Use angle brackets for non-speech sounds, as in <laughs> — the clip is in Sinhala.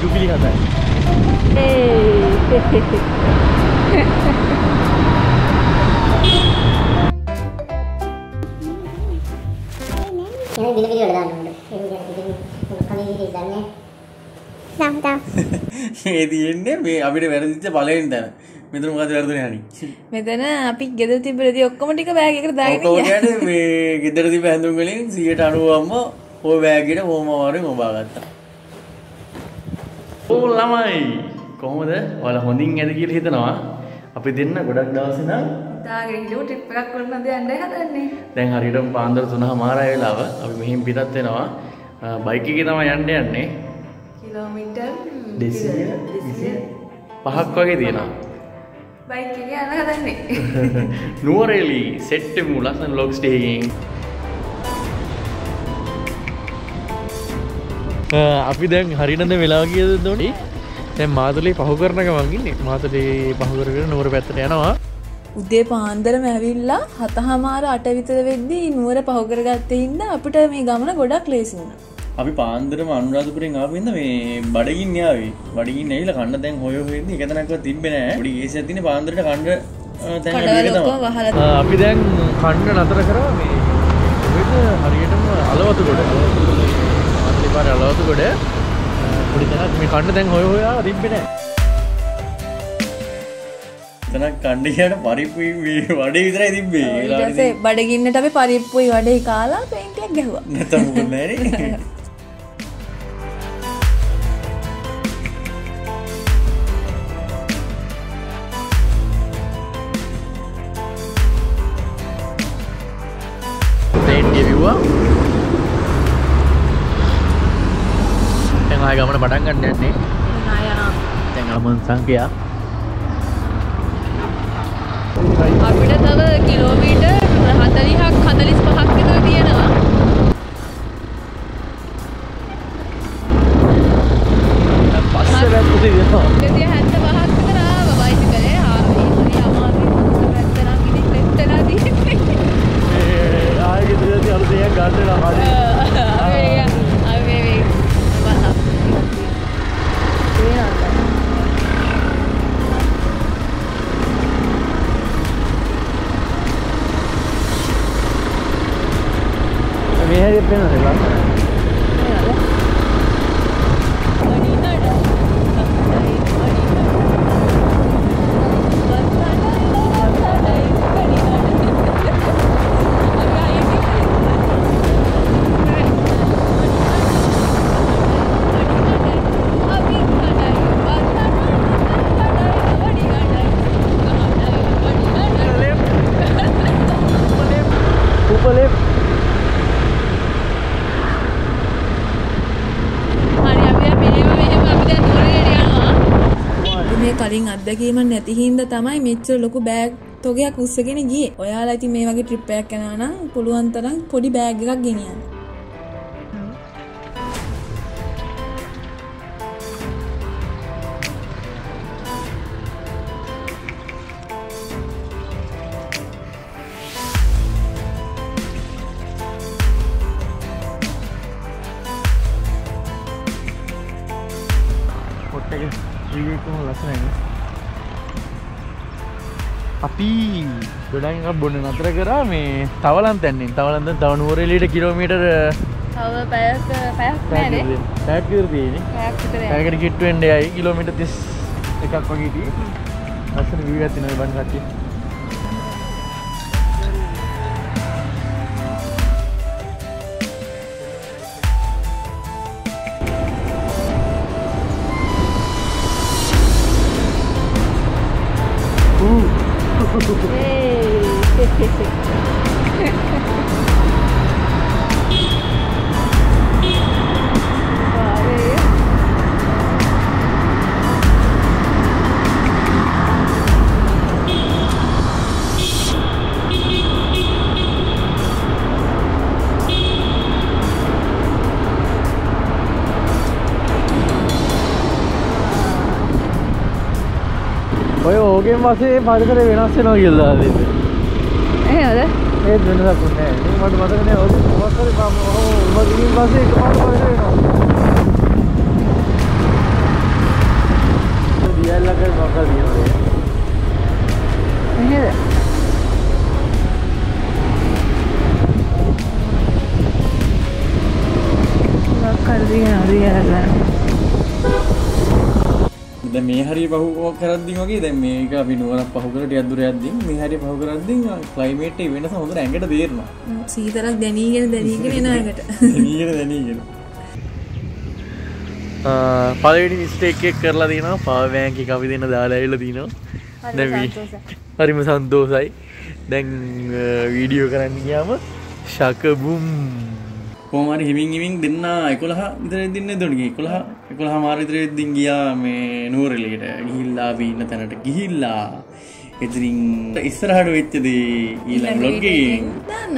දින පිළිවෙල දාන්න ඕනේ. ඒ තියෙන්නේ මේ අපිට වැරදිච්ච පළවෙනි තැන. මෙතන මොකද වැරදුනේ හනි? මෙතන අපි ගෙදර තිබිරදී ඔක්කොම ටික බෑග් එකට දාගෙන ගියා. කියන්නේ මේ ගෙදර තිබ්බ හැඳුම් වලින් 90%ක්ම ওই බෑග් එකට කොහොම අමාරුවෙන් ඔබා ගත්තා. ඕ ළමයි කොහොමද? ඔයාලා හොඳින් ඇද කියලා හිතනවා. අපි දෙන්න ගොඩක් දවස් ඉඳන් දාගෙන හිටු ට්‍රිප් එකක් කරන්න දෙන්න හදන්නේ. දැන් හරියටම පාන්දර 3:00 වෙලාව අපි මෙහින් පිටත් වෙනවා. බයික් එකේ තමයි යන්න යන්නේ. කිලෝමීටර් 200 පහක් වගේ තියෙනවා. බයික් එකේ යන්න හදන්නේ. <laughs> නුවරඑලි සෙට් වෙමු ලස්සන ලොග් ස්ටේ <laughs> අපි දැන් හරිනද වෙලා කියද දොනි දැන් මාතලේ පහු කරන ගමන් ඉන්නේ. මාතලේ පහු කරගෙන නුවර පැත්තට යනවා. උදේ පාන්දරම ඇවිල්ලා හතහමාර අට විතර වෙද්දී නුවර පහු කරගත්තේ හින්දා අපිට මේ ගමන ගොඩක් ලේසි වුණා. අපි පාන්දරම අනුරාධපුරෙන් ඉඳ මේ බඩගින්න ආවේ. බඩගින්න ඇවිල්ලා කන්න දැන් හොය හොය ඉන්නේ එක තැනක්වත් තිබ්බේ නැහැ පොඩි ඒසියක් තියෙන පාන්දරට කන්න තැන්. වහලා අපි දැන් කන්න නතර කරා මේ හරියටම අලවතු ගොඩ මාතලේ පාරේ අලවතු ගොඩ පොඩි තැනක් මේ කන්න දැන් හොය හොයා තිබ්බේ නැහැ තැනක් කන්න ගියාට පරිප්පු මේ වඩේ විතරයි තිබ්බේ. බඩගින්නට අපි පරිප්පුයි වඩේ කාලා පේන්ටයක් ගැහුවා. නැත්තම් මොකද නැහැ ආය ගමන පටන් ගන්න යන්නේ. දැන් අමන් සංඛ්‍යා. අපිට තව කිලෝමීටර් 40ක් 45ක් මේ හැටි පේනවද ලස්සන උපලේ හරි අපි දැන් මෙහෙම මෙහෙම අපි දැන් දුරේට යනවා. මේ කලින් අත්දැකීමක් නැති හින්දා තමයි මෙච්චර ලොකු බෑග් තොගයක් උස්සගෙන ගියේ. ඔයාලා ඉතින් මේ වගේ ට්‍රිප් එකක් යනවා නම් පුළුවන් තරම් පොඩි බෑග් එකක් ගෙනියන්න. එක ්‍රීකම ලස්සනයි අපි ගොඩන් බොන්න නතර කරා මේ තවලන් තැන්නින්. තවලන්ත තව නුවරෙලීට කිලෝමීටර් තව පැයක පැයක් නෑනේ. පැක්කර තියෙන පැයක් විතර යනවා. පැකට කිට්ටුවෙන්ඩයයි කිලෝමිට තිස් එකක් වගේට ලස්සන වී ඇතින බන් කට්ටිය ಹೊಗೆಂಬಾಸೆ ಮಾಡಿದರೆ ವಿನಾಶನೂ ಇಲ್ಲ ಅಲ್ಲಿಂದ ಅದೇ ಏ ದಿನದ ಕುಂಡೆ ಬಟ್ ಮೊದಲನೇ ಹೋಗಿ ಸರಿ ಇವಾಗಿನ ಭಾಷೆ ಇದು ಮಾಡ್ತಾರೆ ಎಲ್ಲ ಕಡೆ ಮಕ್ಕಳಿಗೆ දැන් මේ හරිය පහු කරද්දි වගේ දැන් මේක අපි නුවරක් පහු කරලා ටිකක් දුර යද්දි මේ හරිය පහු කරද්දි ක්ලයිමේට් එක වෙනස හොඳට ඇඟට තේරෙනවා. සීතරක් දැනීගෙන දැනීගෙන එන එකට නීගෙන දැනීගෙන. පලවිනි මිස්ටේක් කරලා තිනවා පාවෑන්කි අපි දෙන්න දාලා ඇල්ල තිනවා. දැ හරිම සන්තෝසයි දැන් වීඩියෝ කරන්න ගියාම ශකබුම් කොහොමරි හිමින් හිමින් දෙන්න 11 විතර දින්න දුණගේ 11 11 මාර විතර දින් ගියා මේ නූරෙලියට ගිහිල්ලා ඉන්න තැනට ගිහිල්ලා. ඉතින් ඉස්සරහට වෙච්ච දේ ඊළඟ බ්ලොග් එකේ. දාන්න